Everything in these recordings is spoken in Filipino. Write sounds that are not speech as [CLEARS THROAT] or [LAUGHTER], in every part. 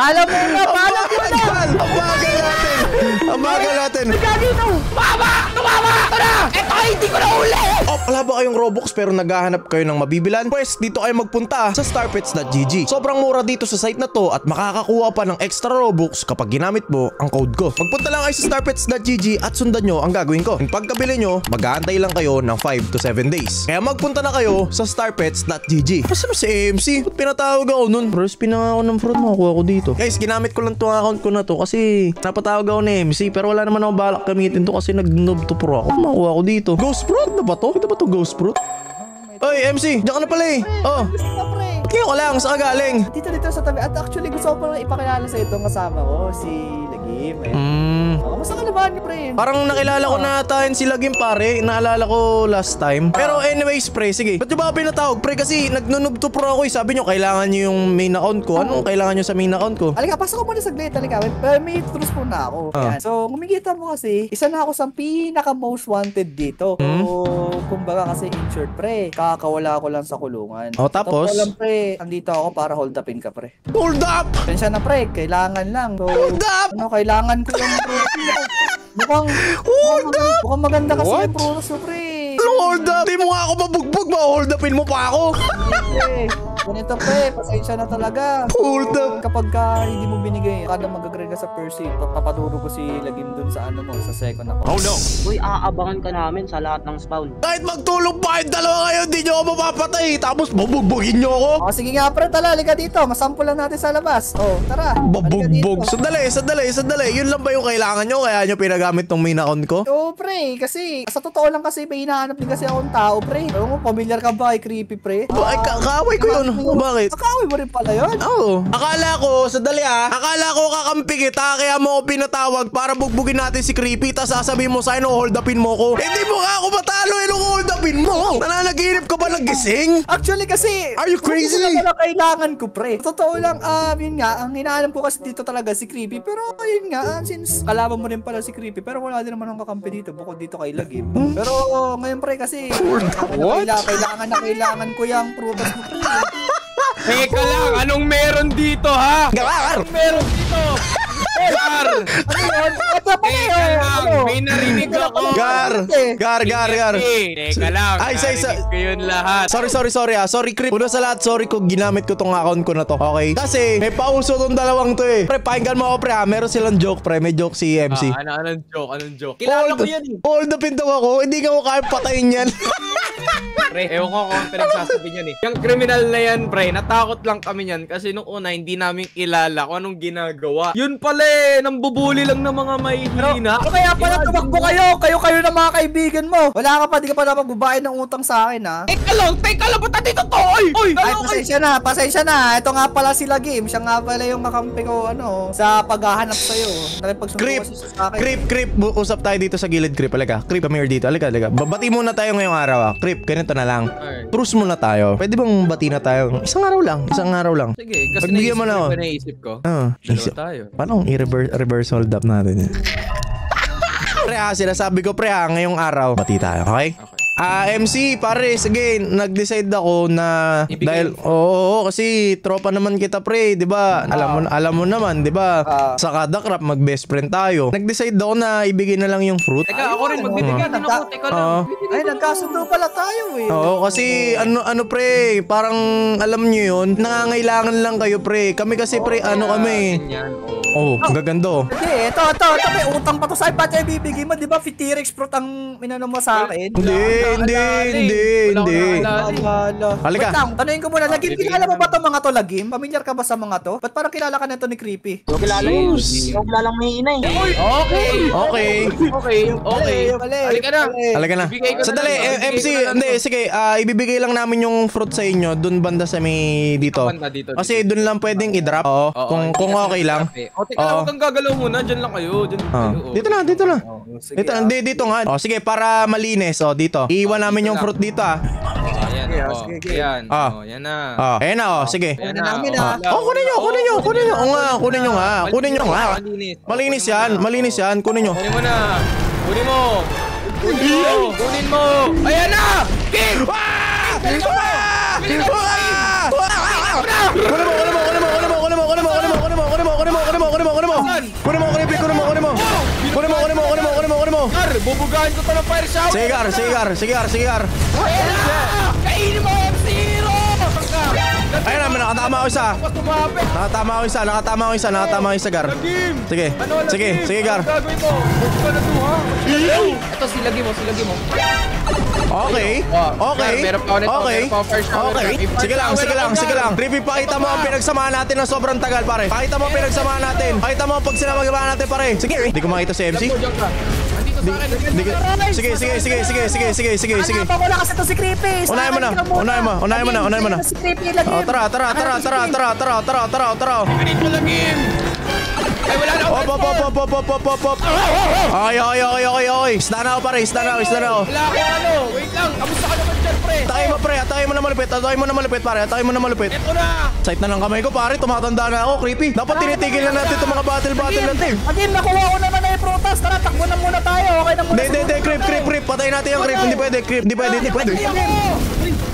Alam mo na, paalam mo na! Ang bagal natin! Ang bagal natin! Gagino! Mama! Hindi ko na uli! Oh, wala ba kayong Robux pero naghahanap kayo ng mabibilan? Pwes, dito kayo magpunta sa starpets.gg. Sobrang mura dito sa site na to at makakakuha pa ng extra Robux kapag ginamit mo ang code ko. Magpunta lang kayo sa starpets.gg at sundan nyo ang gagawin ko. Kung pagkabili nyo, mag-aantay lang kayo ng 5 to 7 days. Kaya magpunta na kayo sa starpets.gg. Basta na si AMC? Ba't pinatawag ako nun? Bros, pinanga ako ng fraud, makakuha ko dito. Guys, ginamit ko lang tong account ko na to kasi napatawag ako ni MC pero wala naman ako balak gamitin to kasi nag-noob to pro ako. Makuha ko dito. Ghost fraud na ba to? Ito ba to ghost fraud? Oy, MC, diyan ka na pala eh. Oh, Gusto ka, pre. ba't ngayon ka lang? Saan galing? Dito, dito sa tabi. At actually, gusto ko pa lang ipakilala sa itong kasama ko, si Lagim. Eh. Hmm. Oh, kamusta ka naman, pre? Parang nakilala ko na tayo si Lagim pare. Naalala ko last time. Pero anyways, pre, sige. Ba't ba pinatawag? Pre, kasi nagnunub to pro ako eh. Sabi nyo, kailangan nyo yung main account ko. Anong kailangan nyo sa main account ko? Halika, pasok ko muna saglit. Halika, may, may, truth po na ako. Ah. Yan. So, kumikita mo kasi, isa na ako sa pinaka most wanted dito. Hmm? So, kumbaga kasi insured, pre. Kakawala ko lang sa kulungan. Oh, tapos? Totoo lang, pre. Andito ako para hold upin ka, pre. Hold up! Pensya na, pre. Kailangan lang. So, Hold up! ano, kailangan ko product mo. [LAUGHS] Mukhang, Hold mukhang, up! mukhang maganda kasi What? yung product mo, pre. Hold up? Di mo nga ako mabugbog ba? Hold upin mo pa ako? Ganito, pre. Pasensya na talaga. Hold up! Kapag ka hindi mo binigay, kada mag-agree ka sa first seat, papaturo ko si Lagim dun sa ano mo, sa second ako. Oh no! Uy, aabangan ka namin sa lahat ng spawn. Kahit magtulong pa yung dalawa ngayon, di nyo ako mapapatay. Tapos babugbugin nyo ako. O, sige nga, pre, tala, halika dito. Masample lang natin sa labas. O, tara. Babugbog. Sandali, sandali, sandali. Yun lang ba yung kailangan nyo? Kaya nyo pinagamit tong main account ko? Oo, pre, kasi sa totoo lang kasi may hinahanap din kasi akong tao, pre. Alam mo, familiar ka ba kay Creepy, pre? Ba, ay, ka kaaway ko yun. O, bakit? Kakawin mo rin pala yun. Oo. Akala ko, sandali ah, akala ko kakampi kita kaya mo ako pinatawag para bugbugin natin si Creepy tas sasabihin mo sa akin, hold upin mo ko. Hindi mo nga ako matalo, eh, nung hold upin mo. Nananaginip ka ba ng gising? Actually kasi, Are you crazy? Ito na kailangan ko, pre. Totoo lang, ah, yun nga, ang hinahanap ko kasi dito talaga si Creepy. Pero yun nga, ah, since kalaban mo rin pala si Creepy, pero wala din naman ang kakampi dito, bukod dito kay Lagim. Pero ngayon, pre, kasi What? kailangan, kailangan na kailangan ko yung prutas [LAUGHS] mo. Teka lang, anong meron dito ha? Gar! Anong meron dito? Gar! Ano yun? Ito pa yun. lang, Ano? may narinig ako. Gar! Gar, gar, gar. Eh, Teka lang, Ay, isa, isa. narinig ko yun lahat. Sorry, sorry, sorry ah. Sorry, Creep. Una sa lahat, sorry kung ginamit ko tong account ko na to. Okay? Kasi may pauso tong dalawang to eh. Pre, pakinggan mo ako pre ha. Meron silang joke pre. May joke si MC. Ah, ano, anong joke, anong joke? Kilala ko yan eh. Hold upin daw ako. Hindi ka ko kaya patayin yan. [LAUGHS] Pre, ewan ko kung pinagsasabi niyan eh. Yung criminal na yan, pre, natakot lang kami niyan kasi nung una hindi namin kilala kung anong ginagawa. Yun pala eh, nambubuli lang ng mga mahihina. Ano kaya pala tumakbo kayo? Kayo-kayo na mga kaibigan mo. Wala ka pa, di ka pa na magbabayad ng utang sa akin, ha? Teka lang, teka lang, ba't nandito to? Oy! Oy! Ay, Ano, pasensya na, pasensya na. Ito nga pala sila Game. Siya nga pala yung kakampi ko, ano, sa paghahanap sa'yo. Siya sa akin. Creep, creep. Usap tayo dito sa gilid, Creep. Alaga. Creep, come here dito. Alaga, alaga. Babati muna tayo ngayong araw ah. Creep, ganito na lang. Alright. Truce muna tayo. Pwede bang bati na tayo? Isang araw lang. Isang araw lang. Sige, kasi Pagbigyan naisip mo na ko ako. naisip ko. Ah, Dalawa isip. tayo. Paano kung i-reverse reverse hold up natin [LAUGHS] pre ha, sinasabi ko pre ha, ngayong araw. Bati tayo, okay? Okay. Ah, MC, pare, sige, nag-decide ako na Ibigay. dahil oo, oo, kasi tropa naman kita pre, 'di ba? Alam mo alam mo naman, 'di ba? Ah. Sa kada crap mag-best friend tayo. Nag-decide ako na ibigay na lang yung fruit. Teka, ako rin, magbibigay din ako. Teka lang. Oo. Ay, nagkasundo pala tayo, eh. Oo, kasi ano ano pre, parang alam niyo 'yun, nangangailangan lang kayo pre. Kami kasi pre, ano kami. Ganyan, oh. Oh, gagando. Sige, ito, ito, ito, may utang pa to sa'yo. Ba't yung bibigay mo? Di ba, Fitirex fruit ang minano mo sa akin? Hindi, hindi, eh. hindi, hindi. naalala. Alala. Halika. Wait lang, tanungin ko muna. Lagim, bibigyan kilala mo na ba itong mga to, Lagim? Pamilyar ka ba sa mga to? Ba't parang kilala ka nito ni Creepy? Huwag kilala yun. Sus. Huwag kilalang may ina eh. Okay! Okay. Okay, okay. Halika na. Alaga na. Na Sandali, eh, MC, na hindi, sige, ah, ibibigay lang namin yung fruit sa inyo dun banda sa may dito. Kasi dun lang pwedeng i-drop. Oo, kung okay lang. eh. O, teka lang, huwag kang gagalaw muna. Diyan lang kayo. Diyan lang Ah, kayo. dito na, dito na. Sige, Dito, ah. hindi, dito nga. Oh, sige, para malinis. Oh, dito. Iiwan Oh, namin dito yung lang. fruit dito ah. Ayan, Sige, oh, sige, sige. Ayan, Ah. oh, yan na. Oh, ayan na, oh, sige. Ayan Kunin namin, oh. ah. Oh, kunin nyo, kunin nyo, kunin nyo. Oo nga, kunin nyo nga. Kunin nyo nga. Malinis. Oh, yan, na. malinis Oh. yan. Kunin nyo. Kunin mo na. Kunin mo. Kunin mo. Kunin mo. Ayan na! King! Ah! Ah! Ah! Kunin mo, kunin mo, kunin mo, kunin mo, Gagawain ko to ng fire shower. Sige, Gar, sige, Gar, sige, Gar, sige, Gar. Ayan na! Kainin mo, M0! Ayun na, may nakatama ako isa. Nakatama ako isa, nakatama ako isa, nakatama ako isa, Gar. Sige, Ano, sige, sige, Gar. Ano gagawin mo? Huwag ka na to, ha? Ito, silagi mo, silagi mo. Okay, okay, okay, okay. Sige lang, sige lang, sige lang. Creepy, pakita mo ang pinagsamahan natin ng sobrang tagal, pare. Pakita mo ang pinagsamahan natin. Pakita mo ang pag sinamagawa natin, pare. Sige, hindi ko makita si MC. Sa akin. Sige, sige, sige, sige, sige, sige, sige, sige. Hanapan ko na kasi to si Creepy. Unahin mo na, unahin mo, unahin mo na, unahin mo na. Si Creepy lagi. Oh, tara, tara, tara, tara, tara, tara, tara, tara, tara. Ganit mo, Lagim! Ay, wala na ako. Op, op, op, op, op, op, op, op, op. Okay, okay, okay, okay, okay. Isda na ako, pare. Isda na ako, isda na ako. Wala akong ano. Wait lang. Kamusta ka naman dyan, pre? Atake mo, pre. Atake mo na malupit. Atake mo na malupit, pare. Atake mo na malupit. Ito na! Sight na ng kamay ko, pare. Tumatanda na ako. Creepy. Dapat tinitigil na natin itong mga battle-battle natin. Again, nakuha ko naman prutas. Tara, takbo na muna tayo. Okay na muna. Hindi, hindi, hindi. Creep, creep, creep. Patayin natin yung creep. Hindi pwede, creep. Hindi pwede, hindi pwede.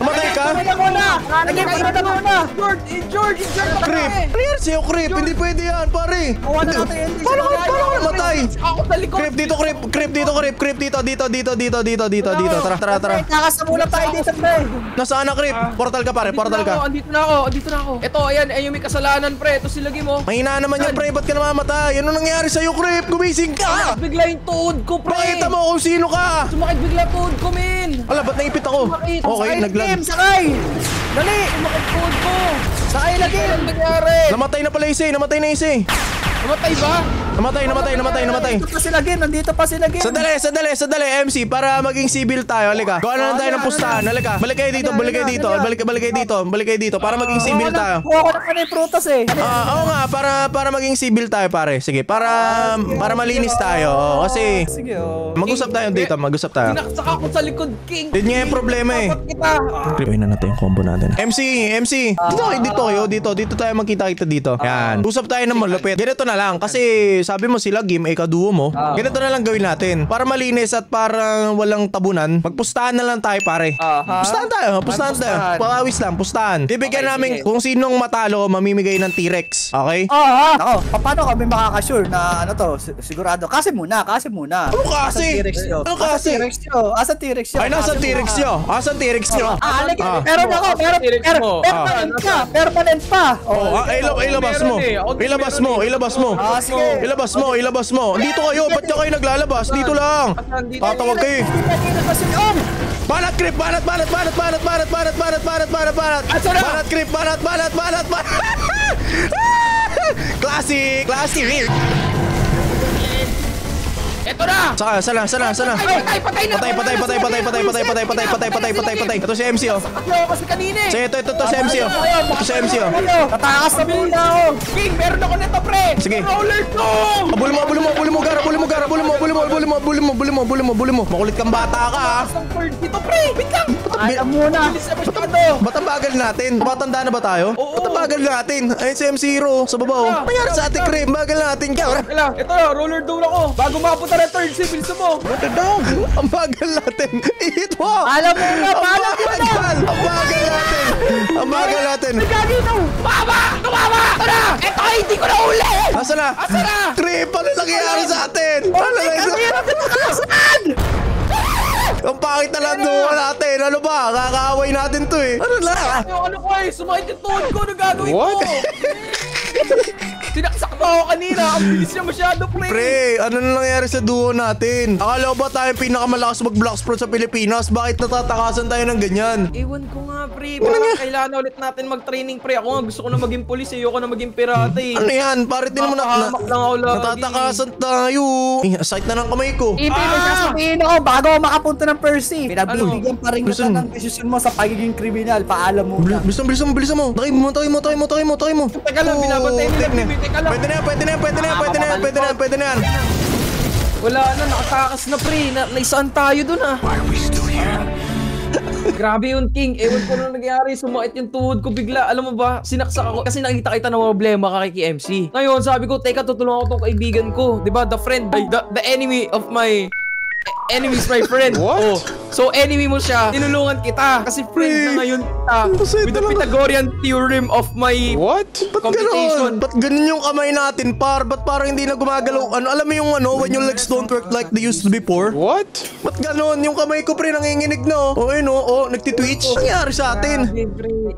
Namatay ka? Takbo na muna. Again, takbo na muna. George! eh, George! George! Creep. Ano yan sa'yo, creep? Hindi pwede yan, pare. Kuha na natin Paano ka, paano ka namatay? Ako sa likod! Creep dito, creep. Creep dito, creep. Creep dito, dito, dito, dito, dito, dito, dito. Tara, tara, tara. Kakasamula tayo dito, pre. Nasaan na, creep? Portal ka, pare. Portal ka. Andito na ako, andito na ako. Ito, ayan, ayun yung may kasalanan, pre. Ito si Lagi mo. Mahina naman yan, pre. Ba't ka namamatay? Ano nangyari sa'yo, creep? Gumising ka! Bigla yung tuhod ko, pre. Pakita mo kung sino ka! Sumakit bigla tuhod ko, men. Ala, ba't naipit ako? Okay, naglag. Kim, sakay. Dali. Sumakit tuhod ko. Sakay lagi. Ano nangyari? Namatay na pala eh. Namatay na eh. Namatay ba? Namatay, namatay, namatay, namatay. Nandito pa sila, Kim. Nandito pa sila, Kim. Sandali, sandali, sandali, MC, para maging civil tayo. Halika. Gawa na lang tayo ng pustahan. Halika. Balik kayo dito, balik kayo dito. Balik, balik kayo dito, balik kayo dito. Para maging civil tayo. Kuha ko na pa na yung prutas eh. Ah, oo nga, para para maging civil tayo, pare. Sige, para para malinis tayo. Oo, kasi Sige, oh. mag-usap tayo dito, mag-usap tayo. Sinaksak ako sa likod, King. Yun nga yung problema eh. Gawin na natin yung combo natin. MC, MC. Dito kayo, dito kayo, dito. Dito tayo magkita-kita dito. Yan. Usap tayo ng malupit. Ganito na lang. Kasi sabi mo sila, game, eh, kaduo mo. Ganito na lang gawin natin. Para malinis at para walang tabunan, magpustahan na lang tayo, pare. Aha. Pustahan tayo, pustahan tayo. Pawawis lang, pustahan. Bibigyan Okay, namin kung sinong matalo, mamimigay ng T-Rex. Okay? Oo, ah. Ako, pa- paano kami makakasure na ano to, si- sigurado? Kasi muna, kasi muna. Ano kasi? Ano Asan kasi? T-Rex nyo? Asan T-Rex nyo? Ay, nasa T-Rex nyo? Asan T-Rex nyo? Ah, Ah. meron ako, meron, meron, permanent pa, permanent pa. Oh, ah, ilab ilabas mo. eh. Ilabas mo, eh. ilabas mo. Ah. Ilabas mo, ilabas mo. Dito kayo, ba't ka kayo naglalabas? Dito lang. Tatawag kayo. eh. Oh! Banat creep, banat, banat, banat, banat, banat, banat, banat, banat, banat, banat. Asan na? Banat creep, banat, banat, banat, banat. Classic, classic. Ito na. Saka, sana, sana, sana. Patay, patay, patay. Patay, patay, patay, patay, patay, patay, patay, patay, patay, patay, patay. Ito si MC oh. Ako kasi kanina eh. Sige, ito, ito, ito si MC oh. Ito si MC oh. Ano? Tatakas na muna ako. King, meron ako nito, pre. Sige. Roller to. Bulin mo, bulin mo, bulin mo, gara, bulin mo, gara, bulin mo, bulin mo, bulin mo, bulin mo, bulin mo, bulin mo, bulin mo. Makulit kang bata ka ha. Dito, pre. Wait lang. Alam muna. Ba't ang bagal natin? Tumatanda na ba tayo? Oo. Ba't ang bagal natin? Ayun si MC0 sa baba oh. Mayroon sa ating cream, bagal natin ka. Wait lang. Ito roller down ako. Bago makapunta ng third bilis mo. Ang bagal natin. Ihit mo. Alam muna, Ang paalam muna. bagal. Ang bagal natin. Ang bagal natin. Gagi ito. Tumama! Tumama! Ito na! Ito, hindi ko na uli! Asa na? Asa na? Trip, ano nangyayari sa atin? Ano nangyayari? Ang pangit na lang natin. Ano ba? Kakaaway natin to eh. Ano na? Ano ko eh, sumakit yung tuhod ko. Ano gagawin ko? [LAUGHS] Sinaksak mo ako kanina. Ang bilis niya masyado, pre. Pre, ano na nangyayari sa duo natin? Akala ko ba tayo yung pinakamalakas mag-block sprout sa Pilipinas? Bakit natatakasan tayo ng ganyan? Ewan ko nga, pre. Parang kailangan ulit natin mag-training, pre. Ako nga gusto ko na maging polis, eh. Ayoko na maging pirata, eh. Ano yan? Bakit din naman na, Napahamak lang ako lagi. natatakasan tayo? Eh, aside na ng kamay ko. Ipi, may sasabihin ako bago ako makapunta ng Percy. Pinagbibigyan pa rin kita Gusto- ng desisyon mo sa pagiging kriminal. Paalam muna. Bilisan, bilisan mo, bilisan mo. Takay mo, takay mo, takay mo, takay mo, takay mo. Teka lang, binabantay nila, na. Bibi, teka lang. Pwede na yan, pwede na yan, pwede na yan, pwede na yan, pwede na yan, pwede na yan. Wala na, nakatakas na, pre. Na, naisaan tayo dun, ah. [LAUGHS] Grabe yun, King. Ewan ko na nangyari. Sumakit yung tuhod ko bigla. Alam mo ba, sinaksak ako. Kasi nakita kita ng problema ka kay MC. Ngayon, sabi ko, teka, tutulungan ko tong kaibigan ko. 'Di ba The friend, ay, the, the enemy of my enemies, my friend. What? Oh, so enemy mo siya, tinulungan kita. Kasi friend na ngayon kita. Kasi With the talaga- Pythagorean theorem of my... What? Ba't Competition. ganun? Ba't ganun yung kamay natin, par? Ba't parang hindi na gumagalaw? Ano, alam mo yung ano, when your legs don't work like they used to before? What? Ba't ganun? Yung kamay ko, pre, nanginginig na. oh. Oh, yun, oh, oh, nagtitwitch. Nangyari sa atin.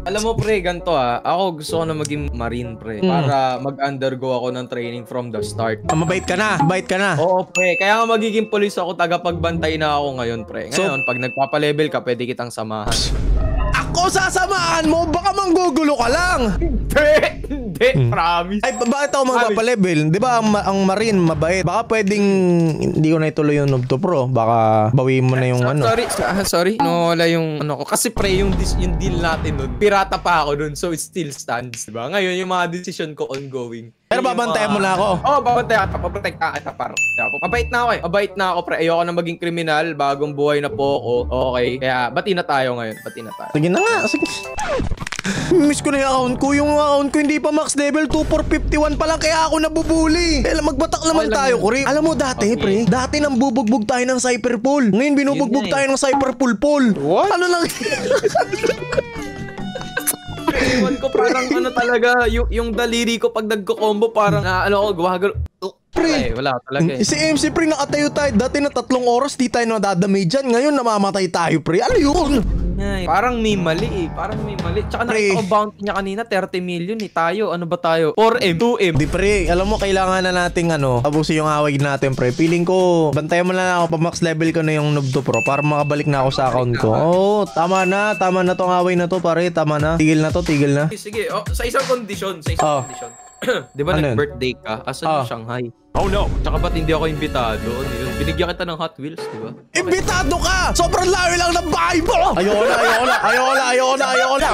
Alam mo pre, ganito ah. Ako gusto ko na maging marine pre. Para mag-undergo ako ng training from the start. Ah, mabait ka na. Mabait ka na. Oo pre, kaya nga magiging police ako, tagapagbantay na ako ngayon pre. So- Ngayon, pag nagpapa-level ka, pwede kitang samahan. Ako sasamahan mo, baka manggugulo ka lang. Pre, hindi, promise. Ay, ba- bakit ako magpapalevel? Di ba ang, ang marine mabait? Baka pwedeng hindi ko na ituloy yung noob to pro. Baka bawiin mo na yung So- ano. Sorry, so- ah, sorry. No, wala yung ano ko. Kasi pre, yung, yung deal natin nun, pirata pa ako dun, so it still stands, di ba? Ngayon, yung mga decision ko ongoing. Pero babantayan mo na ako. Oo, oh, babantayan ka. Paprotect ka kita, par. Mabait na ako eh. Mabait na ako, pre. Ayoko na maging kriminal. Bagong buhay na po ako. Okay. Kaya, bati na tayo ngayon. Bati na tayo. Sige na nga, sige. Miss ko na yung account ko. Yung account ko hindi pa max level 2451 pa lang kaya ako nabubuli. Eh, magbatak naman Okay tayo. Kuri. Alam mo dati, Okay. pre, dati nang bubugbog tayo ng Cyberpool. Ngayon binubugbog eh. tayo ng Cyberpool-pool. What? Ano lang? [LAUGHS] Ewan ko parang ano talaga, yung, yung daliri ko pag nagko-combo parang na ano ako, gumagalo. Pre. Ay, wala talaga eh. si MC, pre, nakatayo tayo. Dati na tatlong oras, di tayo nadadamay dyan. Ngayon, namamatay tayo, pre. Ano yun? Ay, parang may mali eh. Parang may mali. Tsaka Pre. nakita ko bounty niya kanina, 30 million eh. Tayo, ano ba tayo? 4M, 2M. Di pre, alam mo kailangan na nating ano, abusin yung away natin pre. Feeling ko, bantayan mo na ako pa max level ko na yung noob to pro para makabalik na ako sa account ko. [LAUGHS] Oo, oh, tama na, tama na tong away na to pare, tama na. Tigil na to, tigil na. Sige, oh, sa isang kondisyon, sa isang Oh. kondisyon. [CLEARS THROAT] Di ba Ano nag-birthday ka? Asan Oh. yung Shanghai? Oh no! Tsaka ba't hindi ako imbitado? Ano? Binigyan kita ng Hot Wheels, di ba? Imbitado ka! Sobrang layo lang ng bahay mo! Ayoko na, ayoko na, ayoko na, ayoko na, ayoko na.